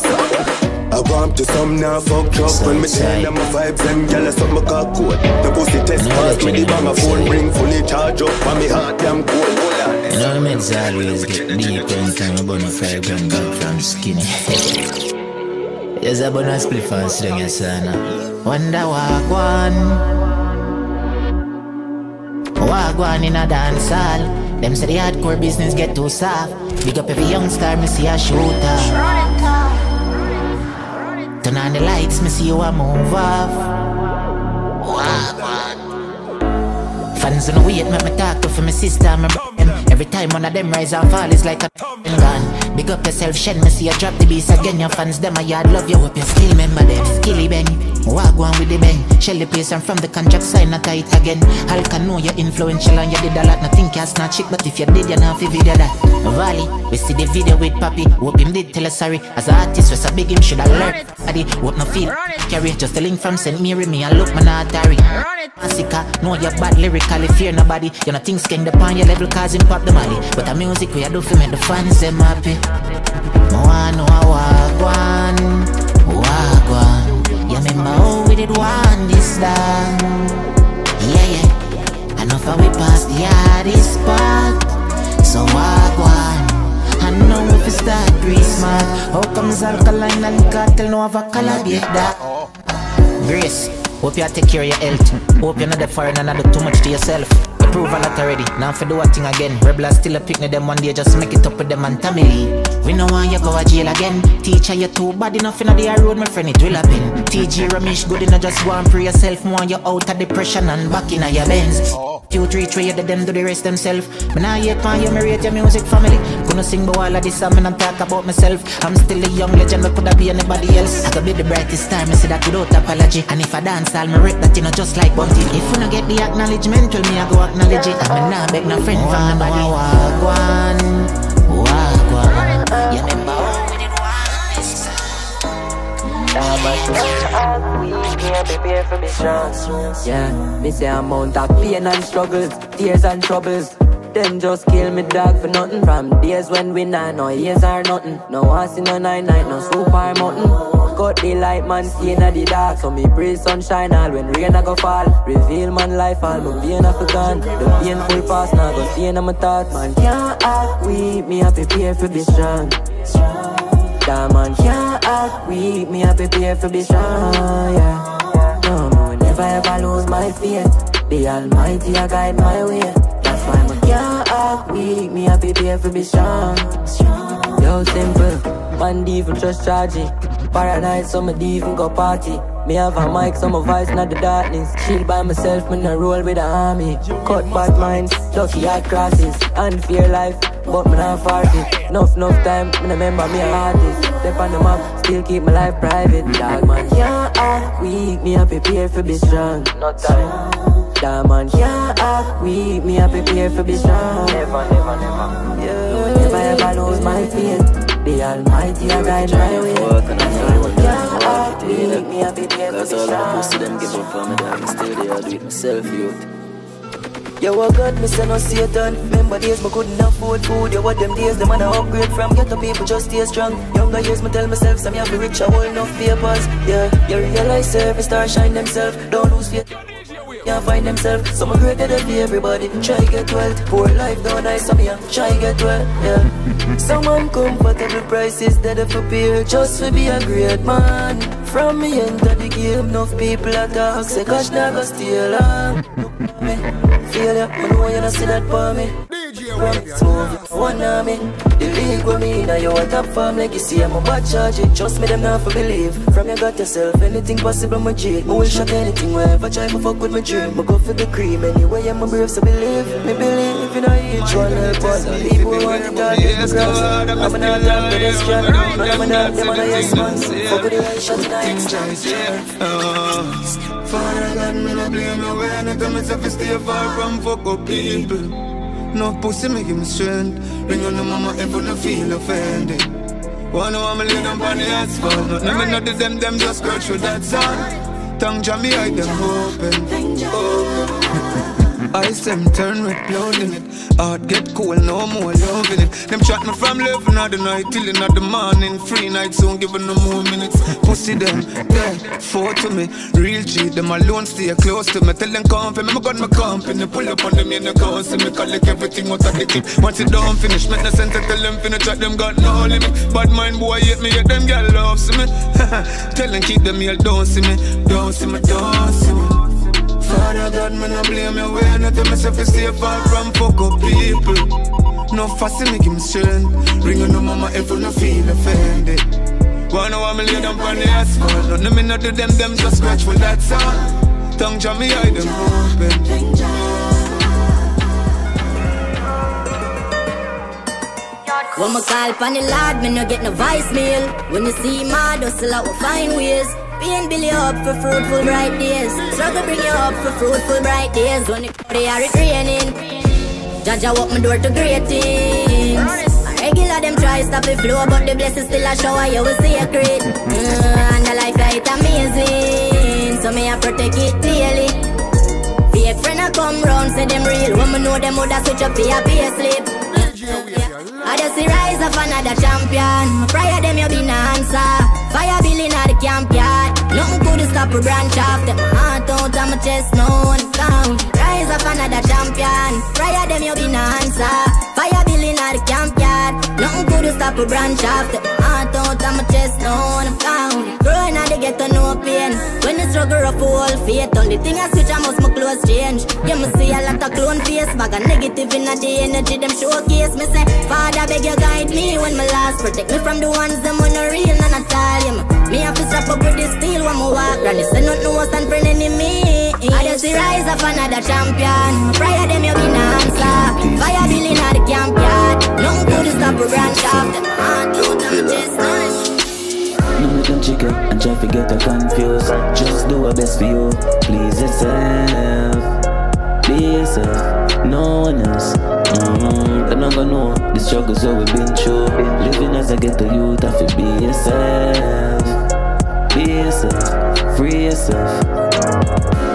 I want to some now fuck truck When me tell them my vibes Them gal a suck my cock coat The pussy test pass me the bang a phone ring Fully charge up and me heart damn cold.
You know meds always get deep Anytime I burn a fire gun back from skinny Yes, I burn a split string your son? Wonder walk one. Wagwan in a dance hall. Them say the hardcore business get too soft. Big up every young star, me see a shooter. Turn on the lights, me see you a move off. Wagwan Fans on the wait, make me talk to for my sister, my Every time one of them rise and fall, it's like a gun. Big up yourself, shed me see you drop the beats again. Your fans, them a yard love you, hope you still remember them. Skilly bang, walk one with the bang. Shell the place and from the contract sign not tight again. I'll can know you're influential and you did a lot. Nothing can snatch it, but if you did, you know if you video that. Valley, we see the video with Papi. Hope him did tell us sorry. As an artist, was a big him should learned. Adi, hope no feel carry. Just a link from St. Mary, me and look man artery. Massacre, know you're bad lyrically, fear nobody. You know things can depend your level, cause him pop the money. But the music we do for make the fans them happy. One a walk one, did one this time? Yeah, yeah. I know how we passed the hardest spot. So walk one. I know if you start Christmas How comes alkaline and Kartel no have a collaborate that Grace, hope you take care of your health Hope you're not the foreign and not do too much to yourself You prove a lot already, now for do a thing again. Rebel still a picnic them one day, just make it up with them and family We know why you go to jail again. Teacher, you too bad enough in the road, my friend, it will happen. TG Ramesh, good enough, just go and yourself. More you out of depression and back in your Benz Two, three, three of them do the rest themselves. But now yet man, you me rate your music family. Gonna sing about all of this and I'm talk about myself. I'm still a young legend, but could I be anybody else? I could be the brightest star, me say that without apology. And if I dance, I'll me rip that, you know, just like Bunty. If you not get the acknowledgement, well, me I go acknowledge it. I'm not beg no friend from nobody. Walk one, walk
Yeah, me say I'm amount of pain and struggles, tears and troubles. Them just kill me dog for nothing. From days when we not no years are nothing. No I see no nine night, no super mountain. Cut the light man skin at the dark. So me pray sunshine all when rain a go fall. Reveal man life all my pain a gone The painful past now go stay in my thoughts. Man can't act weak, me a prepare for be strong That can't act weak, me a prepare for be strong Yeah, no, no, never ever lose my faith The Almighty a guide my way. That's why me can't act weak, me a prepare for be strong Yo, simple, man even trust charging Paradise, so me even go party me have a mic, so my voice not the darkness. Chill by myself, me no roll with the army. Cut bad minds, lucky hard crosses. Unfair life, but me not farty Enough, enough time, me remember me a artist. Step on the map, still keep my life private. Dog man, can't act ah, weak, me a prepare for be strong. No time. Dog man, can't act ah, weak, me a prepare for be strong. Never, never, never. Yeah. Never ever lose my faith. The Almighty I guide my way Act weak, me a prepare
Cause all
strong
the pussy them give up on me Me still there, I do it myself, youth
Yo, what God, me say no Satan Remember days me couldn't afford food. Yo, what them days, them man a upgrade from. Get the people just stay strong. Younger years, me tell myself Some have to rich, I hold enough papers. Yeah, you realize service star shine themselves. Don't lose faith can't find themselves. Some are greater than everybody. Try get wealth Poor life don't nice Some young Try get well Yeah. Some uncomfortable prices That have appear Just to be a great man. From me enter the game Enough people attack Say gosh now go steal me. Feel ya. I know you're not see that for me One of me The league with me Now you a top farm you see I'm a bad charge it Trust me them not for believe From you got yourself Anything possible my G Me will shot anything Wherever try to fuck with my dream Me go for the cream Anyway I'm a brave so believe Me believe in each one help one People want to die in the grass I'm a not down pedestrian Man I'm a not them on a yes man Fuck with the shot in the
Father God, me no blame me when I tell myself to stay far from fuck up people. No pussy make him strength. Ring on the mama if you don't feel offended. Wanna want me lay down on the asphalt. Nothing me not do them, them just scratch through that sand. Tongue jam me, I them open. Oh. Ice them turn with blood in it. Heart get cold, no more love in it. Them chat me from 11 of the night till in the morning. Free night soon, giving no more minutes. Pussy them, dead, four to me. Real G, them alone stay close to me. Tell them come for me, got my company. Pull up on them in the car, see me collect everything out of the clip. Once it done finish, make sense to tell them finish. Chat them got no limit. Bad mind boy hate me, yet them girl love me. tell them keep them here, don't see me, don't see me, don't see me. Father God, me no blame you when I tell myself to stay far from fuck up people. No fussy make him strength. Ring on the mama if you no feel offended. Wanna want me lay down on the asphalt. Nothing me not do them, them just scratch for that song. Tongue jam me, I them open.
When my call pan the lad, me no get no voicemail. When you see my hustle, I will find ways. Pain Billy up for fruitful bright days. Struggle bring you up for fruitful bright days. When it they are raining. Jaja walk my door to great things. Regular them try stop the flow, but the blessings still a shower. You will see a great. Mm, and the life it amazing. So me I protect it daily. Fake friend I come round, say them real. Me know them woulda switch up for a pay. I just see rise of another champion. Prior them you been a answer. Fire bill in the camp yard. Nothing could stop a branch off. Them heart out of my chest, no one count. Rise of another champion. Prior them you been a answer. Fire in the camp yard. Nothing could stop a branch off. Them heart out of my chest, no one count. Growing out the ghetto, no pain. When the struggle of whole fate, only thing I switch, I must my clothes change. You me see a lot of clone face, bag a negative in the energy, them showcase. Me say, Father, beg you guide me when my last protect me from the ones them when no real and not all you. Me have to strap up with this steel when me walk. Granny say nothing worse than friend enemy. I just see rise up another champion. Prior them you been answer. Fire Bill in the camp yard. Long to the stop a grand shaft. Them hard to them just nice.
No make them chicken and try to get her confused. Just do our best for you. Please yourself. Be yourself. No one else. Mm-hmm. Them not gonna know the struggles that we've been through. Living as a ghetto youth, have to be yourself. Be yourself. Free yourself.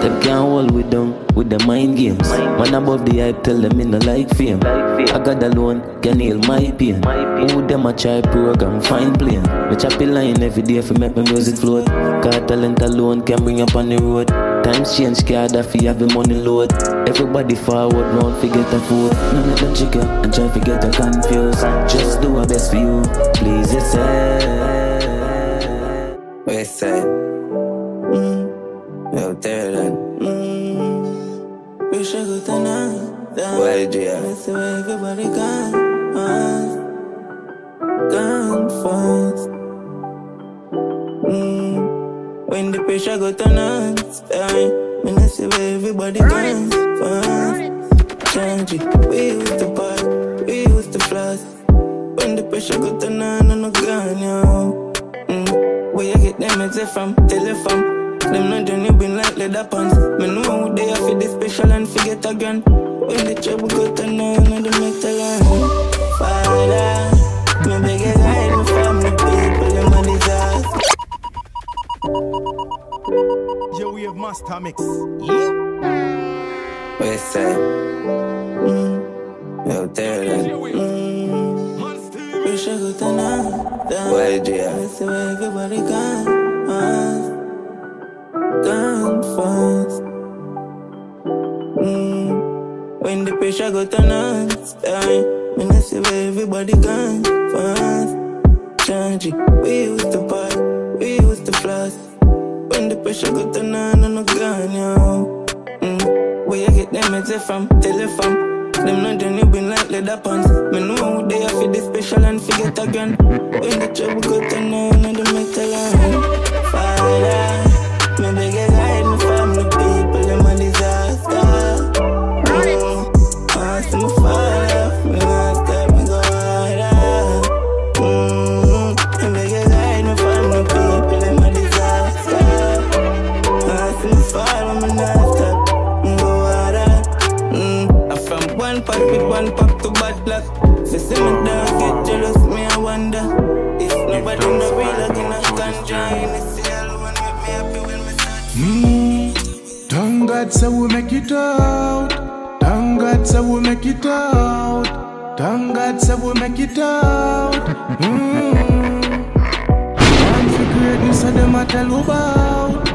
Them can't hold with them with the mind games. Man above the hype, tell them me no like fame. I got alone, can heal my pain. Who them a try program, fine playing. Me choppy line every day for make my music float. Cause talent alone can bring up on the road. Times change, card if you have the money load. Everybody forward, round forget the food. None of them chicken and try to get her confused. Just do our best for you, please yourself.
West side. Mm. Out there then. Mm. Wish I could turn on. Why do you? That's the way everybody gone. Fast. Gone fast. Mm. When the pressure go turn on. When I see where everybody gone. Fast. Change it. We used to part. We used to floss. When the pressure go turn on, I'm not gone, yo. Mm. Where you get them meds from? From. Them not journey been like leather pants. Me know who they are for the special and forget again. When the trouble go turn on, and the metal line. Father, me beg you guide me from the people in my disaster.
Yeah, we have master mix.
West side. Mm. Out there then. Mm. Wish I could turn on. Why do you? That's the way everybody gone. Fast. Gone fast. Mm. When the pressure go turn on. Time. When I see where everybody gone. Fast. Change it. We used to part. We used to floss. When the pressure go turn on, I'm not gone, yo. Mm. Where you get them meds from? From. Them not been like leather pants. Me know who they are for the special and forget again. When the trouble go turn on, and the metal line. Father, me beg Mm.
Thank God say we make it out. Thank God say we make it out. Thank God say we make it out. Mm. Man for greatness and them a tell about.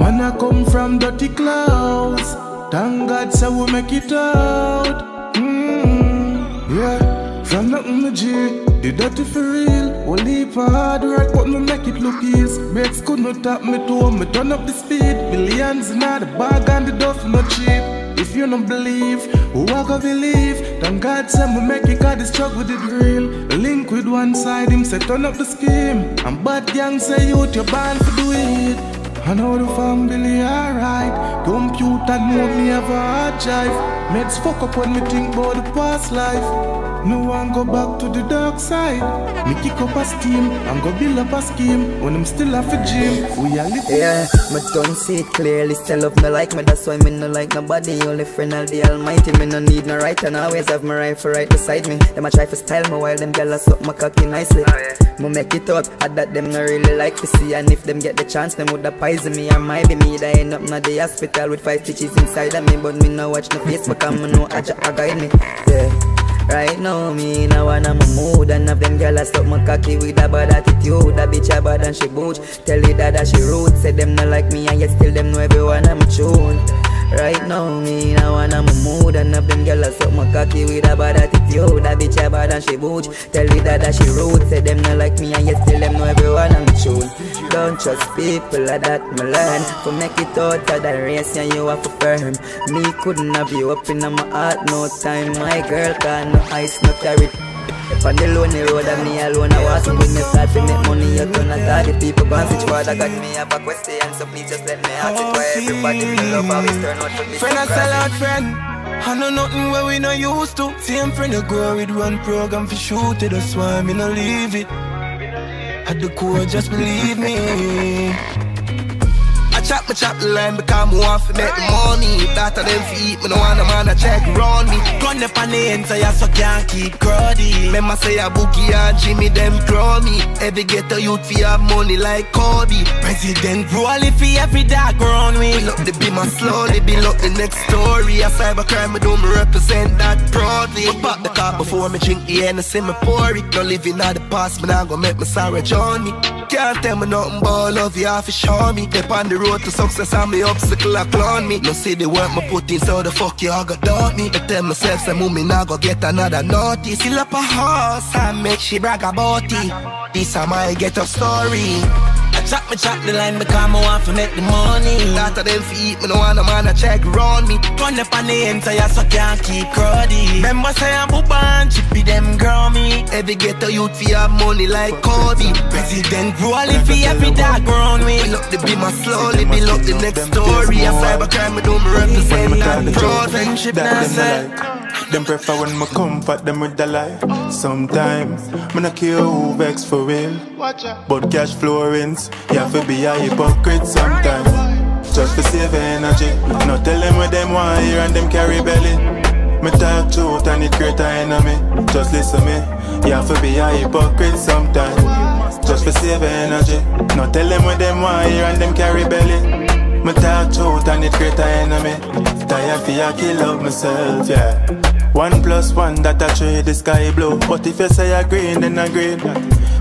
Man I come from dirty clouds. Thank God say we make it out. Mm. Yeah, from nothing to G. The dirty real. Only for hard work, but me make it look easy. Brakes could not tap me to me turn up the speed. Millions in the bag and the duff no cheap. If you don't believe, who I go believe? Thank God say me make it cause the struggle did real. Link with one side, him say turn up the scheme. And bad gang say youth, you're bound to do it. I know the family alright. Computer know me have a hard drive. Meds fuck up when me think about the past life. No one go back to the dark side. Me kick up a steam and go build up a scheme. When I'm still off a gym, we are living.
Yeah, me don't see it clearly. Still love me like me, that's why me no like nobody. Only friend of the Almighty. Me no need no right and always have my rifle right beside me. Them a try to style me while them gyal a suck my cocky nicely. Oh, me make it out, I that them no really like to see. And if them get the chance, them woulda poison me or might be me. That end up in the hospital with five stitches inside of me. But me no watch no face because me know I a guide me. Yeah. Right now, me now I'm in a mood. And have them gyal a stuck my cocky with a bad attitude. That bitch a bad and she booch Tell the that, that she rude. Say them not like me and yet still them know everyone I'm tune Right now, me now and I'm a mood And have them a suck my cocky with a bad attitude. That bitch a bad and she booch Tell the dad that she rude. Say them not like me and yet still them know everyone I'm tune. Don't trust people like that, me learn. For make it out of the race and you have to firm. Me couldn't have you up in my heart no time. My girl can no ice no carry If on the lonely road and me alone, I was with me start to make money. You turn and the people go and switch. I got me have a question, so please just let me ask it. Why everybody feel love always turn out to be
Friend, I sell out friend. I know nothing where we not used to. Same friend you grow with one program for shoot it. That's why me no leave it. At the core, just believe me. I chop my chop the line because I want to make the money. That of them feet, me no want a man to check round me. Gun up on the inside, so can't keep cruddy. Remember say a bookie and Jimmy them crummy. Every ghetto youth fi have money like Kobe. President roll if he every dog round we. Build up the beam and slowly build up the next story. A cybercrime, I do me represent that proudly. Pop the car before me drink the Hennessy, me pour it. No living out the past, me not gonna make me sorry journey. Can't tell me nothing but love you have to show me. Step on the road to success and me obstacle a clown me. No see the work me put in, so the fuck you all go doubt me. I tell myself, move me now go get another naughty. Still up a horse and make she brag about it. This a my get up story. I chop me chop the line because I want to make the money. That of them feet, me no want a man to check round me. Run up on the entire so can't keep cruddy. Remember say I'm booban, chippy them grow me. Every ghetto youth fi have money like Kobe. President roll if he every dog round me. Build up the beam and slowly build up the next story. A cybercrime, me do me represent that broad friendship now say.
Them prefer when me comfort them with the lie. Sometimes me not care who vex for real. But cash flow rings, you have to be a hypocrite sometimes. Just for save energy. Not tell them what them want hear and them carry belly. Me talk truth and it create a enemy. Just listen me. You have to be a hypocrite sometimes. Just for save energy. Not tell them what them want hear and them carry belly. Me talk truth and it create a enemy. Tired for ya kill out myself, yeah. One plus one that I trade the sky blue. But if you say I green, then I green.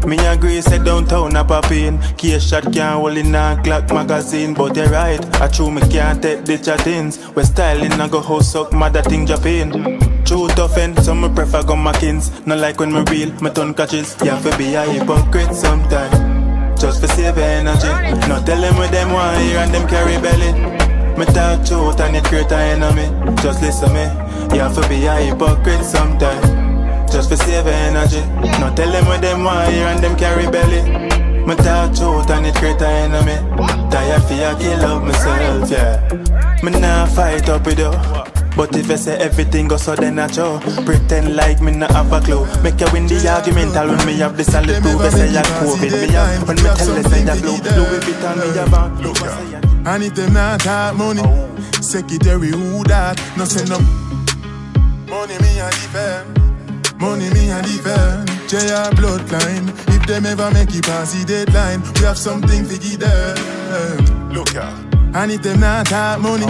Me agree, say downtown a poppin. Key shot can't hold in a clock magazine. But you're right, I true me can't take the chattings. We styling, I go house up, mother thing Japan. Truth offend, so me prefer go Mackins. Not like when me real, my turn catches. Yeah, to be a hypocrite sometimes. Just for save energy. Not tell them what them want hear and them carry belly. Me talk truth and it create a enemy. Just listen me. You have to be a hypocrite sometimes. Just for save energy. Not tell them what them want hear and them carry belly. Me talk truth and it create a enemy. Tired for ya kill up myself, yeah. Me nah fight up with you. But if you say everything goes so then I show Pretend like me not have a clue Make you win the argument all when me have the solid proof You say you COVID me have When me tell you say you blue Louis Vuitton me have on
Look And if them not talk money oh. Secretary who that No say no Money me a defend Money me a defend JR bloodline If them ever make it past the deadline We have something to give them Look out and if them not talk money,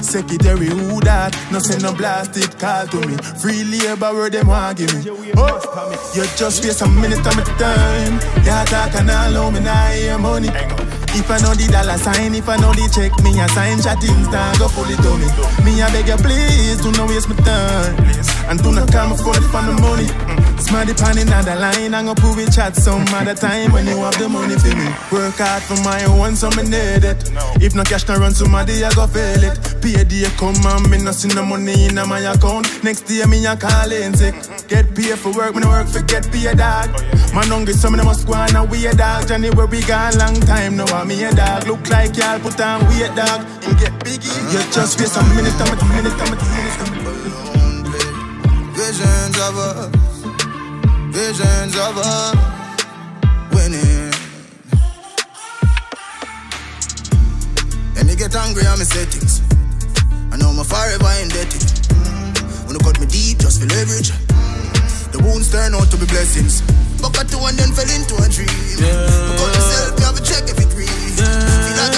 secretary who that? No send no blasted call to me. Free labor where them want give me. Oh, you just waste a minute of my time. You talk and allow me not hear money. If I know the dollar sign, if I know the check, me a sign chattings down, go pull it to me. Me a beg you please, do not waste my time. And do not come for for the money. Mm. Smarty pan in the line, I'm gonna prove it chat some other time when you have the money for me. Work hard for my own, so me need it. If no cash no run somebody, I go fail it. Pay day come and me no see no money in my account. Next day me a call in sick. Get paid for work, me no work for get paid dog. Man hungry, so me no must go on a weird dog. We gone long time, now I'm me a dog. Look like y'all put on weird dog. And get biggie. You just waste a minute, a minute, a minute, a minute, a minute.
Visions of us, visions of us winning. And they get angry on my settings. I know my forever indebted. When I cut me deep, just for leverage. The wounds turn out to be blessings. Buck at two and then fell into a dream. Yeah. I got myself, me have a check every three. Feel like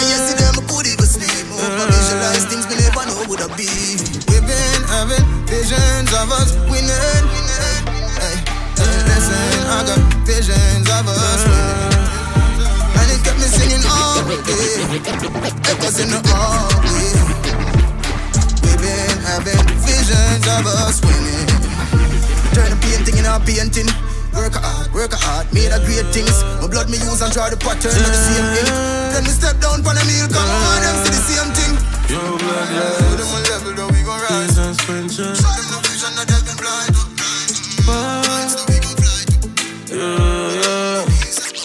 sleep. I visualize things me never know would been. We've been having visions of us winning. Hey, listen, I got visions of us winning. And it kept me singing all day. Echoes in the hallway. We've been having visions of us winning. Painting. Work hard, work hard, made a great things. My blood me use and draw the pattern of the same thing. Then we step down for the meal, come on, them see the same thing.
Yo, blood, yeah.
Show them on level, though we gon' rise. Show them the vision that they've been blind. Yeah, yeah.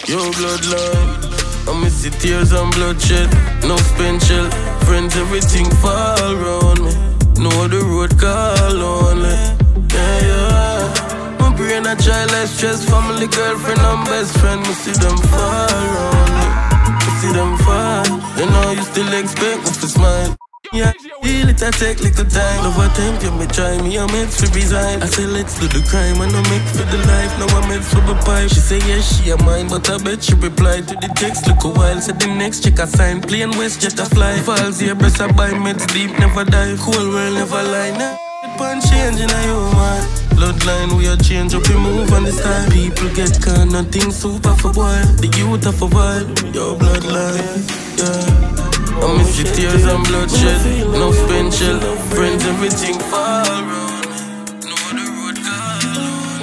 Yo, bloodline. I'm
the tears and bloodshed. No spin. Friends, everything fall around me. Know the road call only. Yeah, yeah. Brain a try stress. Family, girlfriend, and best friend. Me see them fall around me. See them fall. You know you still expect me to smile. Yeah, heal it, I take little time. Attempt, you me try me, I'm meant to resign. I say, let's do the crime, and I make for the life. Now I'm meant for the pipe. She say, yes, she a mine, but I bet she replied to the text. Look a while, said the next check I sign. Plain West jet a fly. Falls here, breast I buy meds deep, never dive. Cool world, never lie. Now, pan changing, I human. Bloodline, we are change up, we move on this time. People get caught, nothing super for boy. The youth of a while, your bloodline, yeah. I miss your tears and bloodshed. No spin chill. Friends, everything fall around. Know the road call.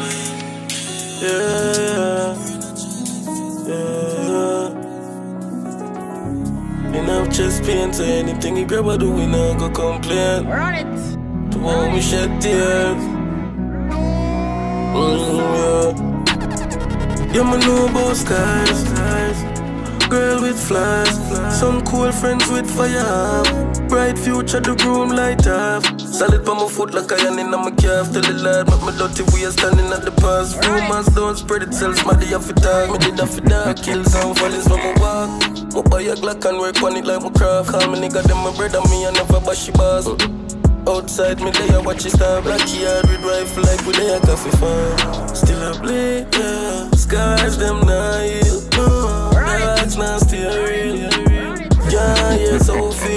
Yeah, yeah. Enough chest pain, so anything you grab, I do, we not go complain. We're on it. To want me shed tears. Yeah. Me know about skies. girl with flies. Some cool friends with fire. Bright future, the room light up. Solid by my foot like iron in my calf. Tell the Lord, make my dirty way standing at the past. Rumors don't spread itself, smarty off it dog. Me did off it dog. Kill some volleys when I walk. My buy a Glock and work on it like my craft. Call me nigga, them my brother, me I never bash bars. Outside me there, watch it star Black yard with rifle like we there coffee farm. Still a bleed, yeah. Scars them not heal, no Dogs not still real. Yeah, yeah, so feel,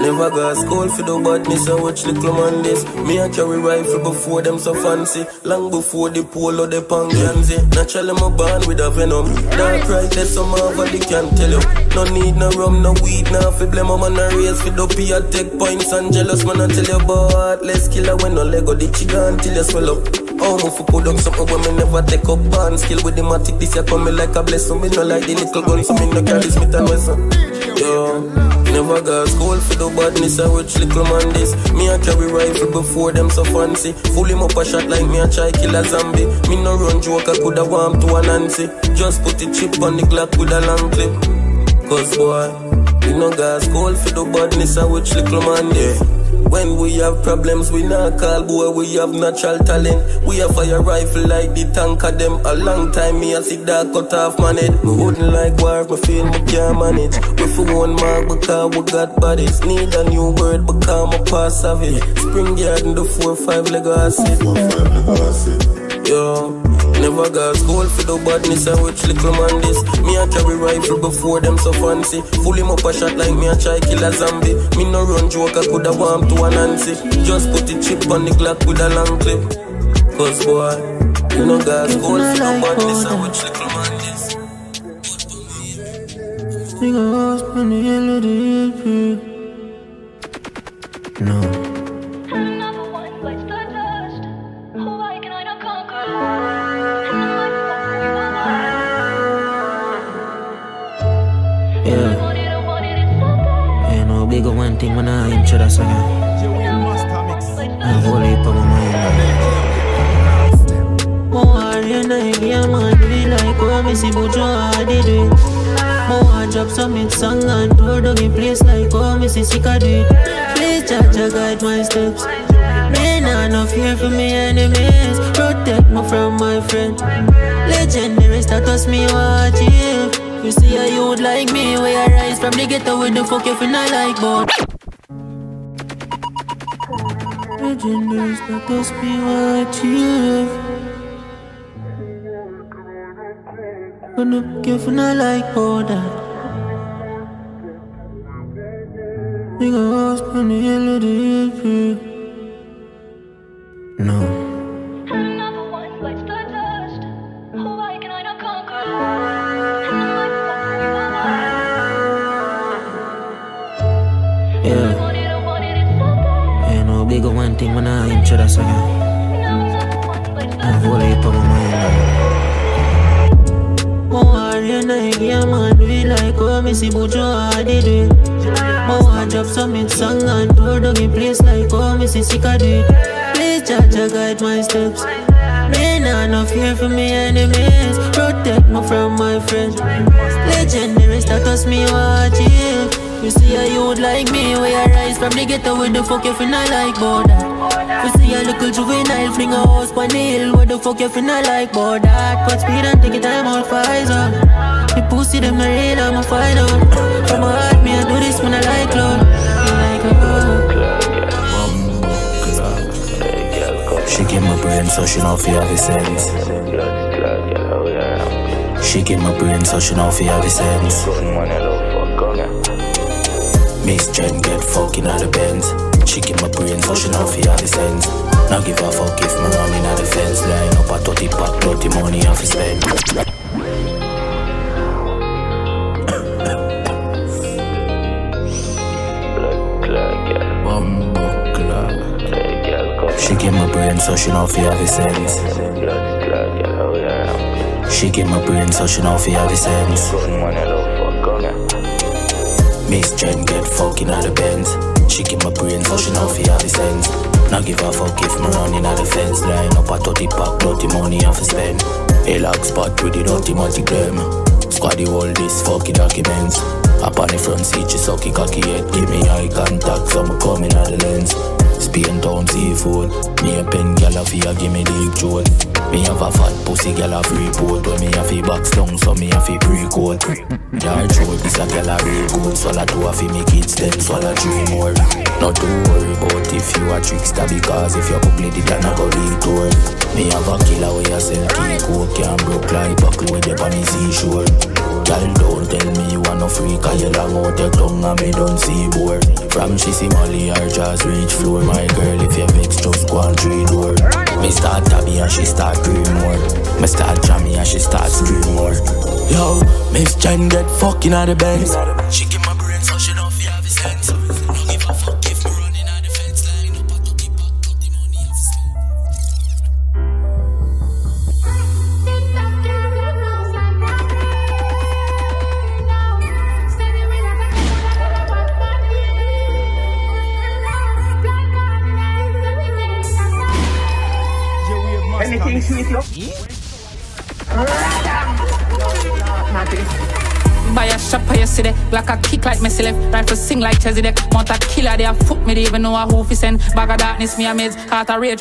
Never got school for the badness, I watch little man this. Me a carry rifle before them so fancy. Long before the polo, the panganzi. Naturally, my born with a venom. Dark right there, some Marvel, they can't tell you. No need no rum, no weed, no fi blame. I'm on a race for dopey, I take points and jealous. Man, I tell you about let's kill her when no Lego, the chicken until you swell up. Oh, me for put up something when me never take up band Skill with the matic, this year come me like a blessing Me no like the little gun, so me no carry Smith and Wesson Yo, never got school for the badness I watch little man this. Me a carry rifle before them so fancy. Full him up a shot like me a try kill a zombie. Me no run joke, I coulda warm to a Nancy. Just put the chip on the Glock with a long clip. Cause boy, we no got school for the badness I watch little man yeah when we have problems, we not call boy, we have natural talent. We have fire rifle like the tank of them. A long time, me I see that cut off man head. Me wouldn't like war, me feel me can't manage. We for one mark because we got bodies. Need a new word because my past savage. Spring yard in the 4-5 Lego acid. Yo. Never got school for the badness I watch little man this. Me a carry rifle before them so fancy. Full him up a shot like me a try kill a zombie. Me no run joke I coulda warm to a Nancy. Just put the chip on the Glock with a long clip. Cause boy, you know got school for the badness I watch little man this.
Nigga, I was on the hill of the
No. Thing when I intro that song. I all heap on my mind.
More and I yeah man, do it like how me see I did it. More drop some hit song and down in place like me see Sika do it. Please judge guide my steps. Me nah no fear for me enemies. Protect me from my friend. Legendary status me watch it. You see a youth like me, where I rise from the ghetto with the fuck you not like but Legendary status me watch it. When up if you not like that. Nigga, I was on the hill of the.
No.
Friends. Legendary status me watch it. You see a youth like me where I rise from the ghetto with the fuck you not like border. You see a little juvenile fling a house on the hill What the fuck you not like that? Cut speed and take your time out Pfizer The pussy them not real, I'ma find out From my heart me I do this when I like a
She give my brain so she know fi have sense. She give my brain so she know fi have sense. Miss Jen get fucking out the Benz. She give my brain so she know fi have sense. Now give a fuck if me running out the fence. Line up a 30 pack, 30 money off spend. She give my brain so she know fi have sense. She give my brain so she know fi have sense. Miss Jen get fucking out the Benz. She give my brain so she know fi have sense. Now give a fuck if me running out the fence. Line up a 30 pack, 30 money off spend. A lock spot the dirty multi-gram. Squaddy all this fucking documents. Up on the front seat, she suck it cocky head. Give me eye contact, so me coming out the lens. Spain town seafood. Me a pen gal a fear, give me the jolt. Me have a fat pussy gal a free port. When me have a box down, so me have a pre-coat. Yard road, this a gal a real good. Swallow two of me kids, then swallow three more. Not to worry about if you a trickster, because if you ugly, the dan a go detour. Me have a killer where you sell key coke, can broke like buckle with the on the seashore. Girl, don't tell me you want no freak, cause you long out your tongue and me don't see bored. From she see Molly, her jaws reach floor. My girl, if you vex, just go and three door. Me start tabby and she start cream more. Me start jammy and she start scream more. Yo, Miss Jen get fucking out the Benz. She give my brain so she
kick like Messi left Rifle sing like Chezidek Mount a killer they a foot me they even know a who fi send. Bag of darkness me a maze Heart a rage